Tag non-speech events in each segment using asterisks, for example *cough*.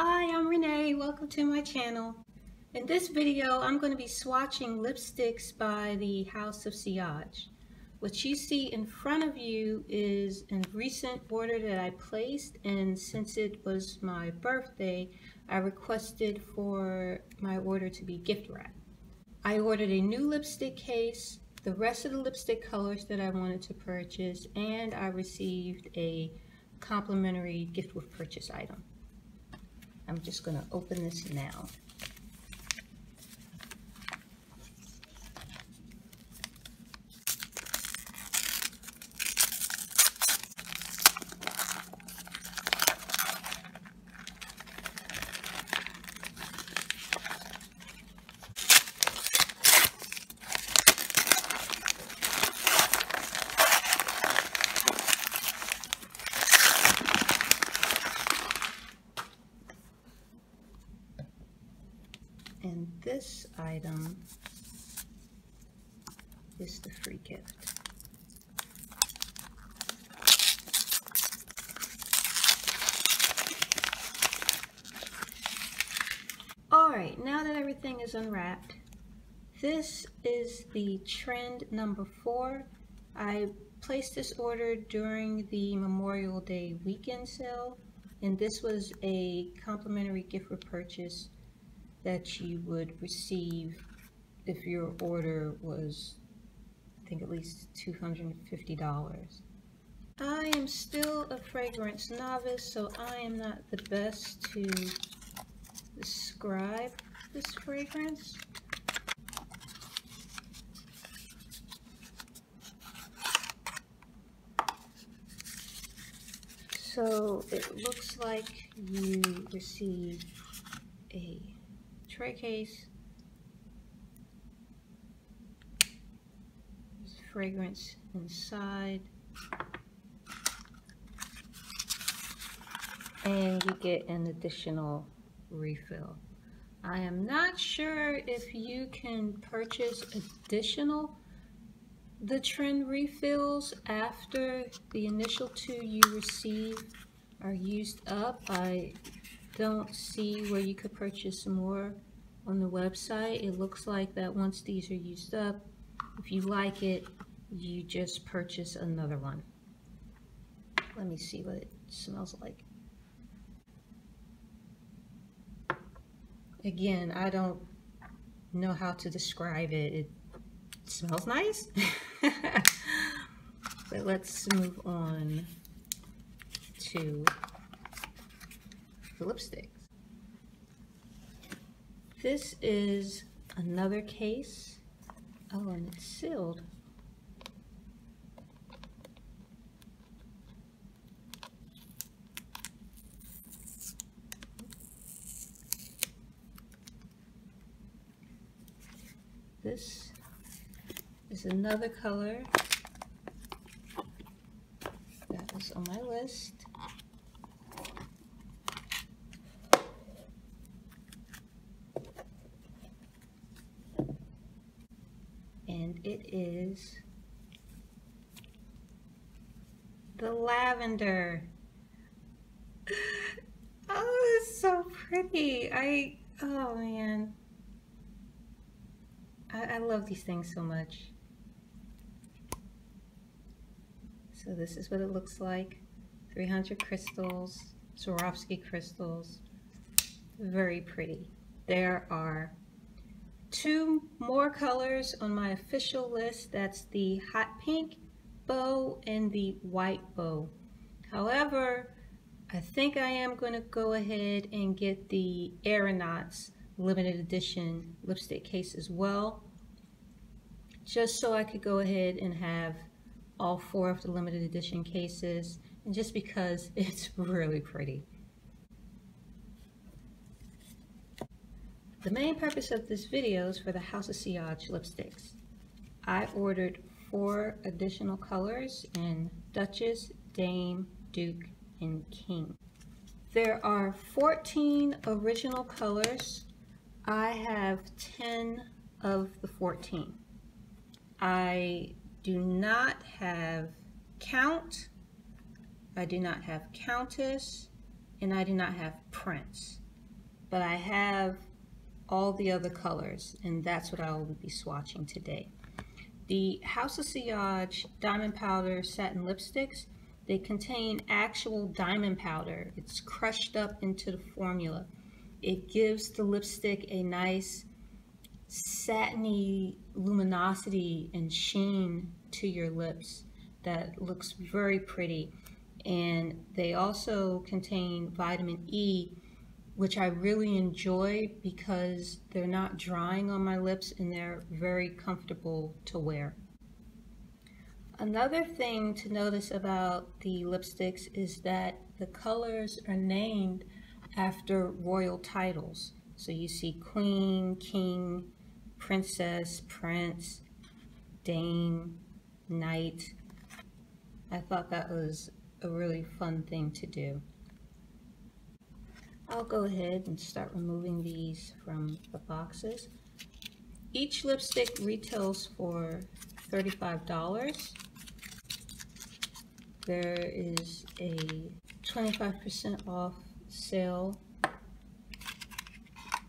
Hi, I'm Renee. Welcome to my channel. In this video, I'm going to be swatching lipsticks by the House of Sillage. What you see in front of you is a recent order that I placed and since it was my birthday, I requested for my order to be gift wrapped. I ordered a new lipstick case, the rest of the lipstick colors that I wanted to purchase, and I received a complimentary gift with purchase item. I'm just going to open this now. And this item is the free gift. Alright, now that everything is unwrapped, this is the trend number four. I placed this order during the Memorial Day weekend sale, and this was a complimentary gift for purchase that you would receive if your order was, think, at least $250. I am still a fragrance novice, so I am not the best to describe this fragrance. So it looks like you receive a tray case. There's fragrance inside. And you get an additional refill. I am not sure if you can purchase additional the trend refills after the initial two you receive are used up. I don't see where you could purchase more on the website. It looks like that once these are used up, if you like it, you just purchase another one. Let me see what it smells like. Again, I don't know how to describe it. It smells nice. *laughs* but let's move on to the lipsticks. This is another case. Oh, and it's sealed. This is another color that was on my list. and it is the lavender. *laughs* Oh, it's so pretty. I, oh man. I, I love these things so much. So this is what it looks like. 300 crystals, Swarovski crystals. Very pretty. There are two more colors on my official list. That's the hot pink bow and the white bow. However, I think I am going to go ahead and get the Aeronauts limited edition lipstick case as well. Just so I could go ahead and have all four of the limited edition cases and just because *laughs* it's really pretty. The main purpose of this video is for the House of Sillage lipsticks. I ordered four additional colors in Duchess, Dame, Duke, and King. There are 14 original colors. I have 10 of the 14. I do not have Count, I do not have Countess, and I do not have Prince. but I have all the other colors, and that's what I will be swatching today. The House of Sillage Diamond Powder Satin Lipsticks, they contain actual diamond powder. It's crushed up into the formula. It gives the lipstick a nice satiny luminosity and sheen to your lips that looks very pretty. And they also contain vitamin E, which I really enjoy because they're not drying on my lips and they're very comfortable to wear. Another thing to notice about the lipsticks is that the colors are named after royal titles. So you see queen, king, princess, prince, dame, knight. I thought that was a really fun thing to do. I'll go ahead and start removing these from the boxes. Each lipstick retails for $35. There is a 25% off sale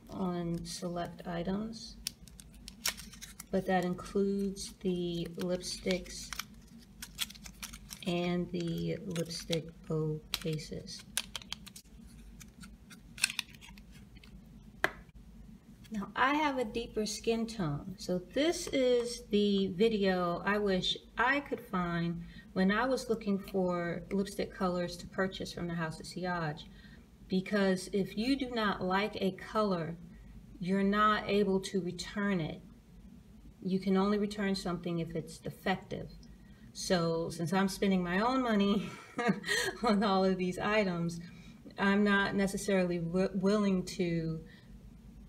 on select items, but that includes the lipsticks and the lipstick bow cases. Now I have a deeper skin tone, so this is the video I wish I could find when I was looking for lipstick colors to purchase from the House of Sillage. Because if you do not like a color, you're not able to return it. You can only return something if it's defective. So since I'm spending my own money *laughs* on all of these items, I'm not necessarily willing to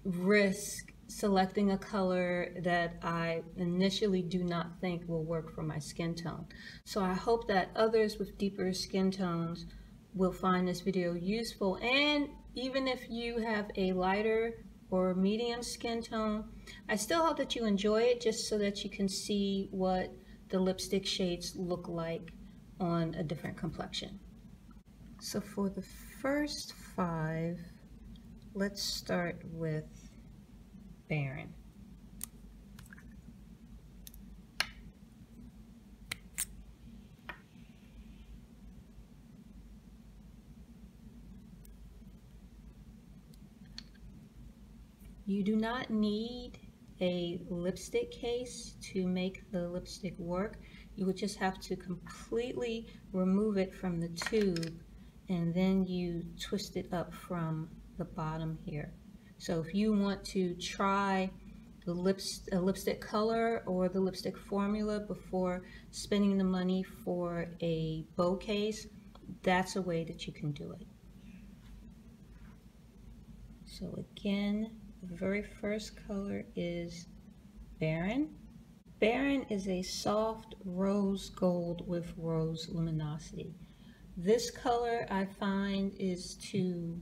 risk selecting a color that I initially do not think will work for my skin tone. So I hope that others with deeper skin tones will find this video useful and even if you have a lighter or medium skin tone, I still hope that you enjoy it just so that you can see what the lipstick shades look like on a different complexion. So for the first five, let's start with Baron. You do not need a lipstick case to make the lipstick work. You would just have to completely remove it from the tube and then you twist it up from the bottom here. So if you want to try the lips, a lipstick color or the lipstick formula before spending the money for a bow case, that's a way that you can do it. So again, the very first color is Baron. Baron is a soft rose gold with rose luminosity. This color I find is too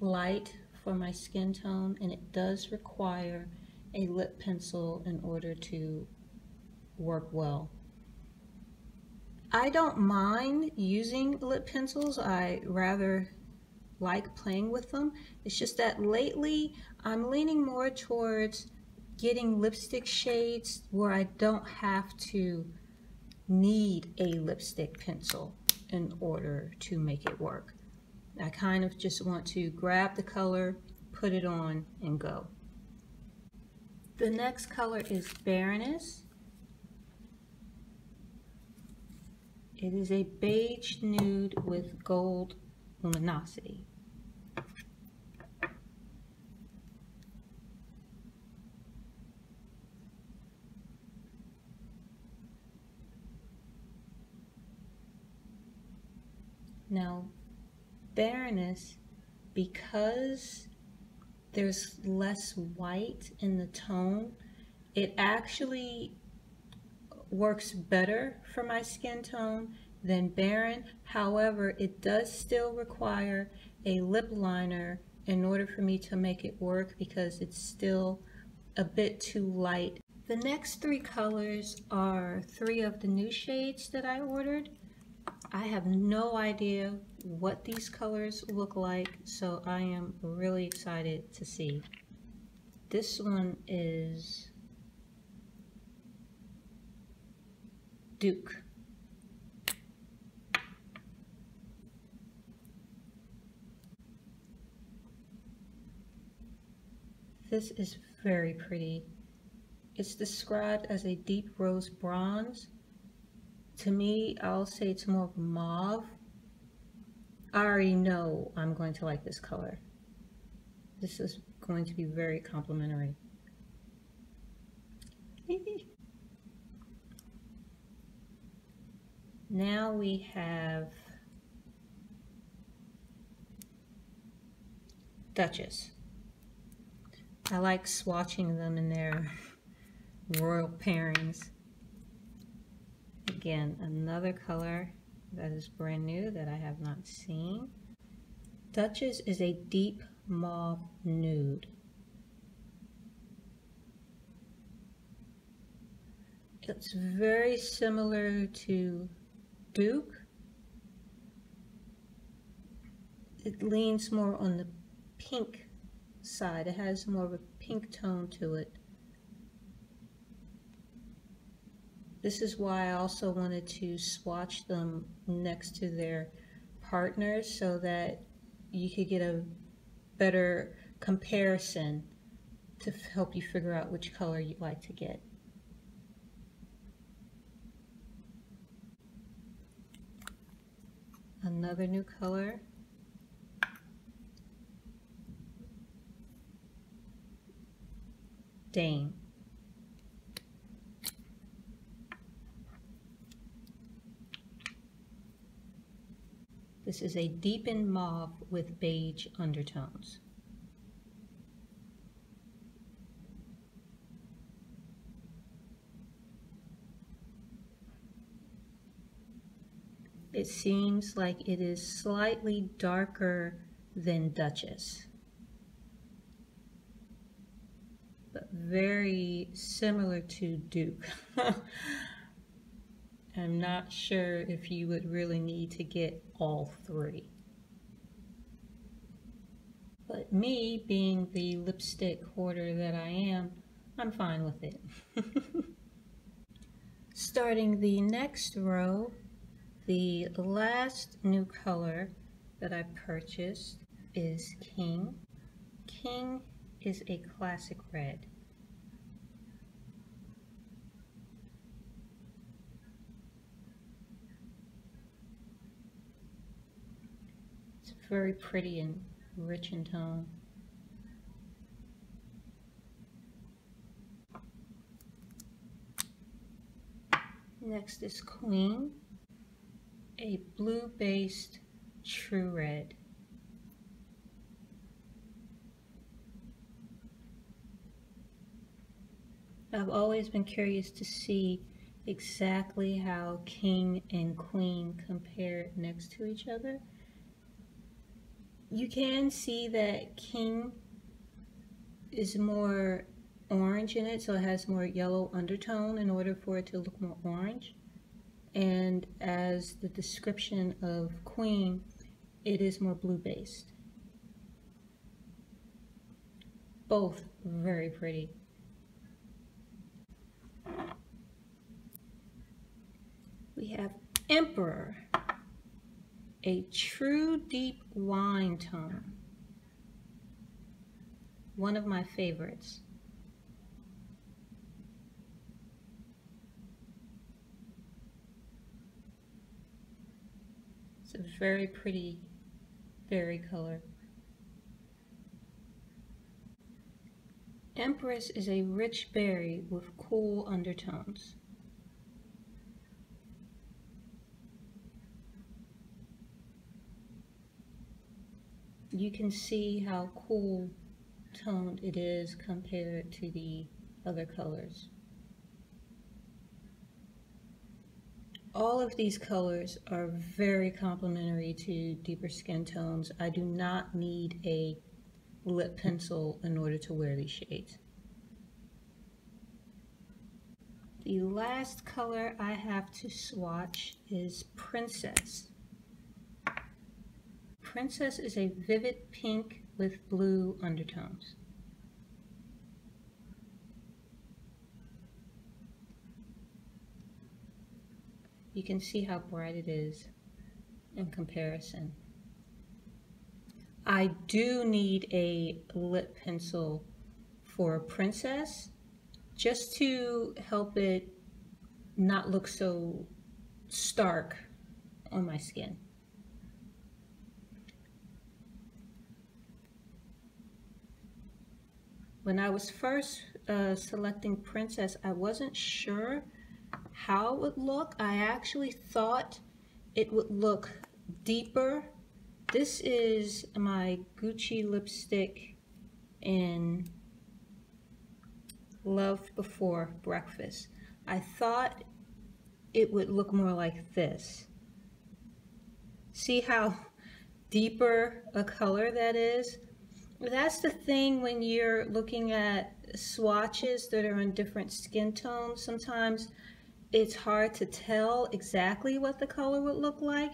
light for my skin tone and it does require a lip pencil in order to work well. I don't mind using lip pencils. I rather like playing with them. It's just that lately I'm leaning more towards getting lipstick shades where I don't have to need a lipstick pencil in order to make it work. I kind of just want to grab the color, put it on, and go. The next color is Baroness. It is a beige nude with gold luminosity. Now, Baroness, because there's less white in the tone, it actually works better for my skin tone than Baron. However, it does still require a lip liner in order for me to make it work because it's still a bit too light. The next three colors are three of the new shades that I ordered. I have no idea what these colors look like, so I am really excited to see. This one is Duke. This is very pretty. It's described as a deep rose bronze. To me, I'll say it's more mauve. I already know I'm going to like this color. This is going to be very complimentary. *laughs* now we have Duchess. I like swatching them in their *laughs* royal pairings. Again, another color that is brand new that I have not seen. Duchess is a deep mauve nude. It's very similar to Duke. It leans more on the pink side. It has more of a pink tone to it. This is why I also wanted to swatch them next to their partners so that you could get a better comparison to help you figure out which color you'd like to get. Another new color Dame. This is a deepened mauve with beige undertones. It seems like it is slightly darker than Duchess. but very similar to Duke. *laughs* Not sure if you would really need to get all three. But me, being the lipstick hoarder that I am, I'm fine with it. *laughs* Starting the next row, the last new color that I purchased is King. King is a classic red. It's very pretty and rich in tone. Next is Queen, a blue-based true red. I've always been curious to see exactly how king and queen compare next to each other. You can see that king is more orange in it, so it has more yellow undertone in order for it to look more orange. And as the description of queen, it is more blue based. Both very pretty. we have Emperor, a true deep wine tone. One of my favorites. It's a very pretty berry color. Empress is a rich berry with cool undertones. You can see how cool toned it is compared to the other colors. All of these colors are very complementary to deeper skin tones. I do not need a lip pencil in order to wear these shades. The last color I have to swatch is Princess. Princess is a vivid pink with blue undertones. You can see how bright it is in comparison. I do need a lip pencil for Princess just to help it not look so stark on my skin. When I was first uh, selecting Princess, I wasn't sure how it would look. I actually thought it would look deeper. This is my Gucci lipstick in Love Before Breakfast. I thought it would look more like this. See how deeper a color that is? That's the thing when you're looking at swatches that are in different skin tones. Sometimes it's hard to tell exactly what the color would look like.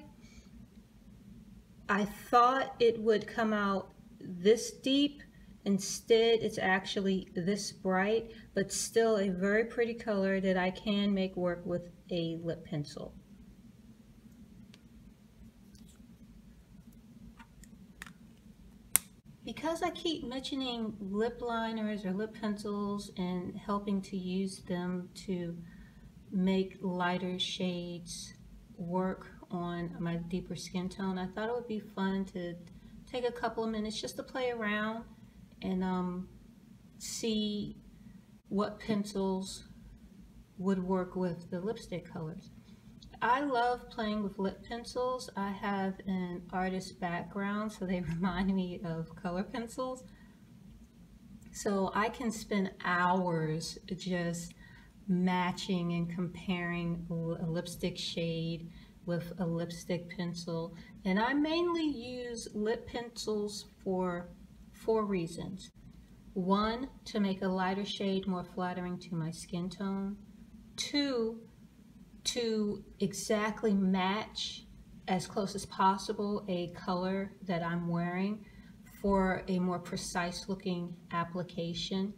I thought it would come out this deep. Instead, it's actually this bright, but still a very pretty color that I can make work with a lip pencil. Because I keep mentioning lip liners or lip pencils and helping to use them to make lighter shades work on my deeper skin tone, I thought it would be fun to take a couple of minutes just to play around and um, see what pencils would work with the lipstick colors. I love playing with lip pencils. I have an artist background, so they *laughs* remind me of color pencils. So I can spend hours just matching and comparing a lipstick shade with a lipstick pencil. And I mainly use lip pencils for four reasons. One, to make a lighter shade more flattering to my skin tone. Two, to exactly match as close as possible a color that I'm wearing for a more precise looking application.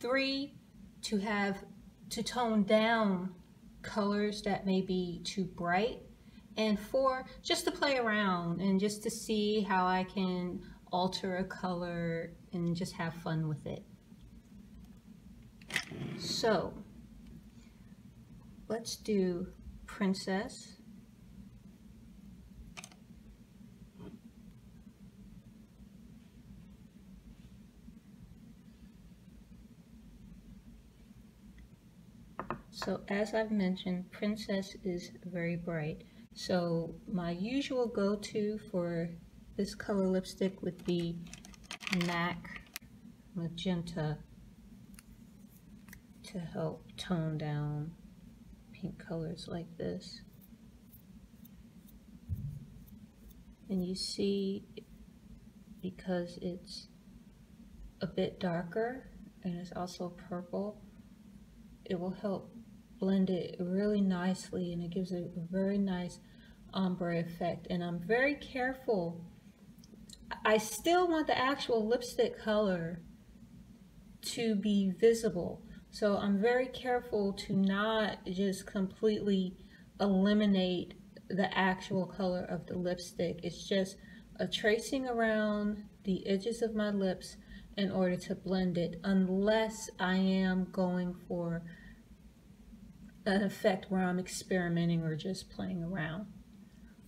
Three, to have to tone down colors that may be too bright. And four, just to play around and just to see how I can alter a color and just have fun with it. So let's do princess. So as I've mentioned, Princess is very bright. So my usual go-to for this color lipstick would be MAC Magenta to help tone down colors like this. And you see, because it's a bit darker and it's also purple, it will help blend it really nicely and it gives a, a very nice ombre effect. And I'm very careful. I still want the actual lipstick color to be visible. So I'm very careful to not just completely eliminate the actual color of the lipstick. It's just a tracing around the edges of my lips in order to blend it unless I am going for an effect where I'm experimenting or just playing around.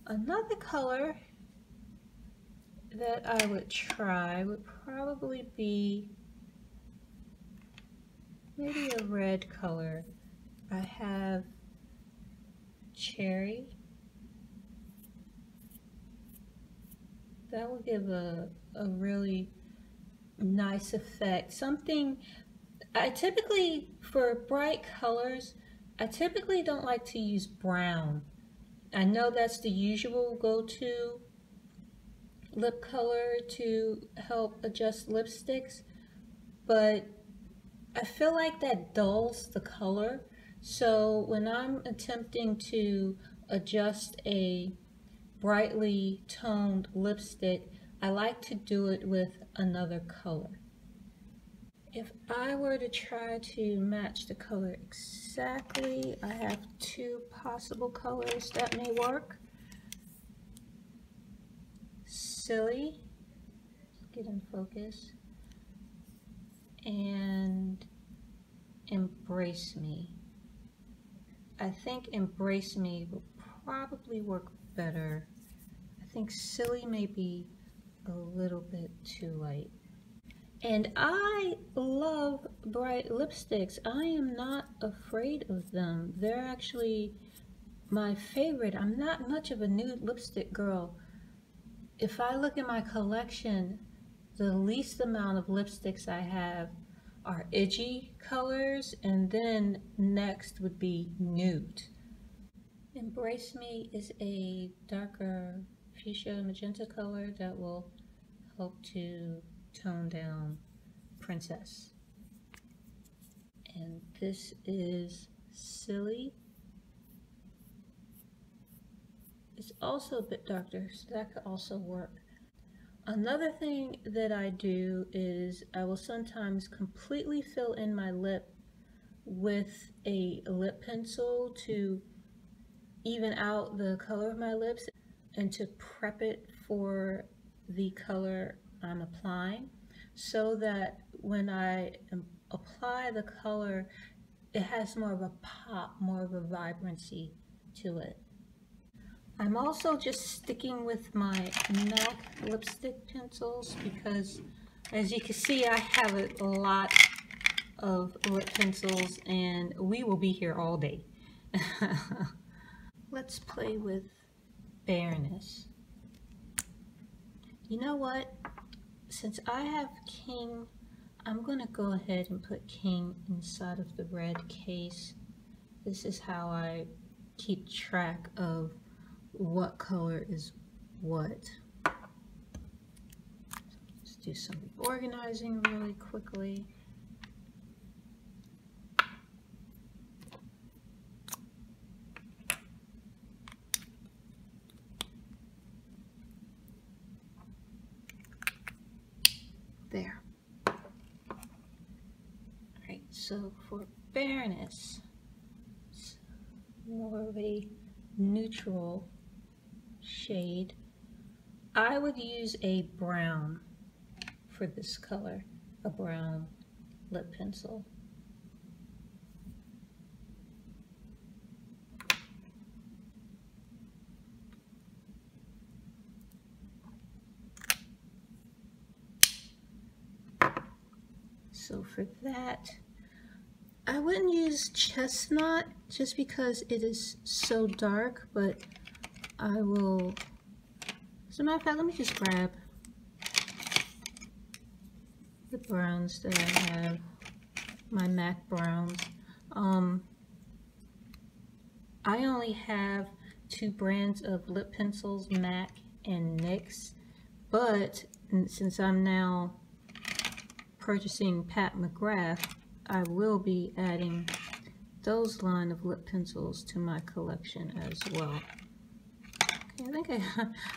Another color that I would try would probably be maybe a red color. I have cherry. That will give a, a really nice effect. Something, I typically, for bright colors, I typically don't like to use brown. I know that's the usual go-to lip color to help adjust lipsticks, but I feel like that dulls the color. So when I'm attempting to adjust a brightly toned lipstick, I like to do it with another color. If I were to try to match the color exactly, I have two possible colors that may work. Silly, get in focus, and Embrace Me. I think Embrace Me will probably work better. I think Silly may be a little bit too light. And I love bright lipsticks. I am not afraid of them. They're actually my favorite. I'm not much of a nude lipstick girl. If I look at my collection, the least amount of lipsticks I have are edgy colors, and then next would be nude. Embrace Me is a darker fuchsia magenta color that will help to tone down Princess. And this is Silly. It's also a bit darker, so that could also work. Another thing that I do is I will sometimes completely fill in my lip with a lip pencil to even out the color of my lips and to prep it for the color I'm applying so that when I apply the color, it has more of a pop, more of a vibrancy to it. I'm also just sticking with my MAC lipstick pencils because as you can see I have a lot of lip pencils and we will be here all day. *laughs* Let's play with Baroness. You know what? Since I have King, I'm going to go ahead and put King inside of the red case. This is how I keep track of what color is what. Let's do some organizing really quickly. There. Alright, so for fairness, more of a neutral shade. I would use a brown for this color, a brown lip pencil. So for that, I wouldn't use chestnut just because it is so dark, but I will, as a matter of fact, let me just grab the browns that I have, my MAC browns. Um, I only have two brands of lip pencils, MAC and NYX, but since I'm now purchasing Pat McGrath, I will be adding those line of lip pencils to my collection as well. I think I,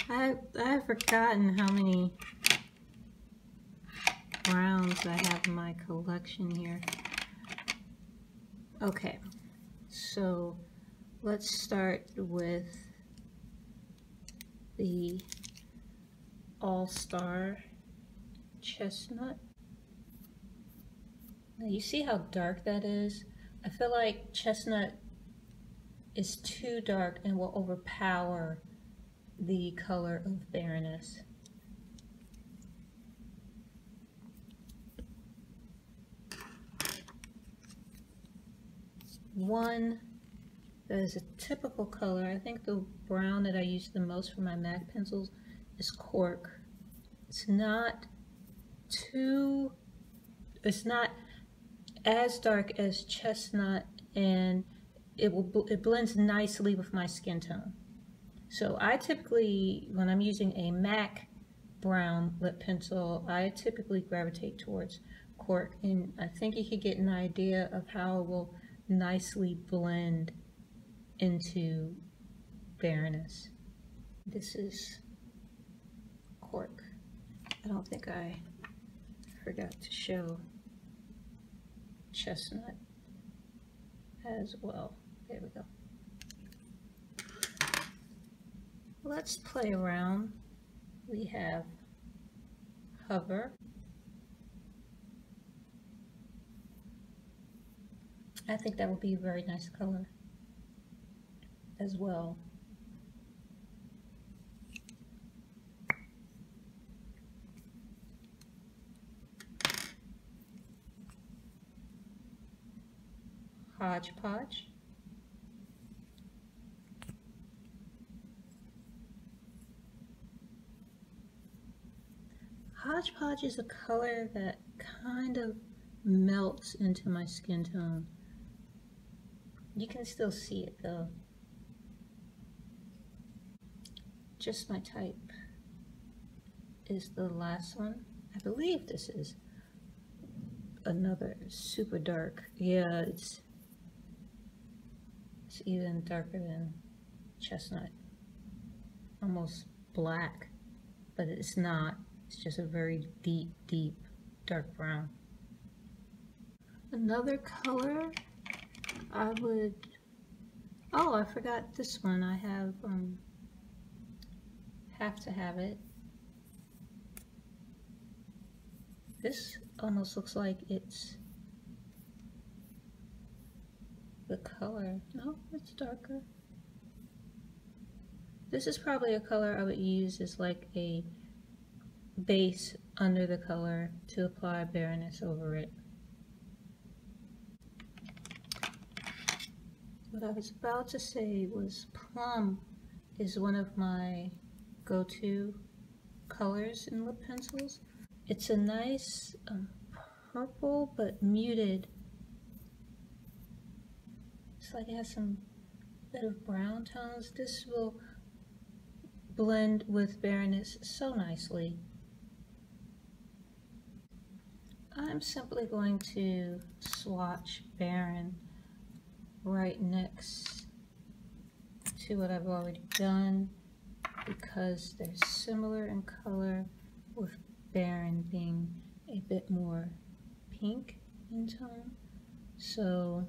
*laughs* I, I have forgotten how many browns I have in my collection here. Okay, so let's start with the All-Star Chestnut. Now you see how dark that is? I feel like Chestnut is too dark and will overpower the color of Baroness. One that is a typical color, I think the brown that I use the most for my MAC pencils is Cork. It's not too, it's not as dark as chestnut and it will it blends nicely with my skin tone. So I typically, when I'm using a MAC brown lip pencil, I typically gravitate towards cork. And I think you could get an idea of how it will nicely blend into Baroness. This is cork. I don't think I forgot to show chestnut as well. There we go. Let's play around. We have hover. I think that would be a very nice color as well. Hodgepodge. Hodgepodge is a color that kind of melts into my skin tone. You can still see it though. Just my type is the last one. I believe this is another super dark. Yeah, it's it's even darker than chestnut. Almost black, but it's not. It's just a very deep, deep dark brown. Another color I would, oh, I forgot this one. I have, um, have to have it. This almost looks like it's the color. No, it's darker. This is probably a color I would use as like a base under the color to apply Baroness over it. What I was about to say was plum is one of my go-to colors in lip pencils. It's a nice um, purple but muted. It's like it has some bit of brown tones. This will blend with Baroness so nicely. I'm simply going to swatch Baron right next to what I've already done because they're similar in color with Baron being a bit more pink in tone. So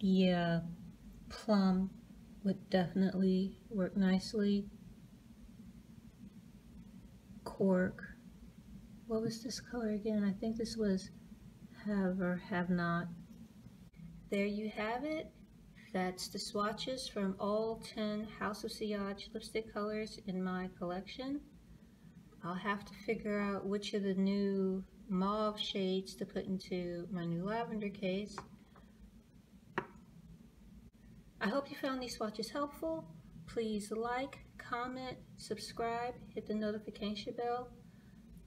yeah, plum would definitely work nicely. Cork what was this color again? I think this was have or have not. There you have it. That's the swatches from all 10 House of Sillage lipstick colors in my collection. I'll have to figure out which of the new mauve shades to put into my new lavender case. I hope you found these swatches helpful. Please like, comment, subscribe, hit the notification bell.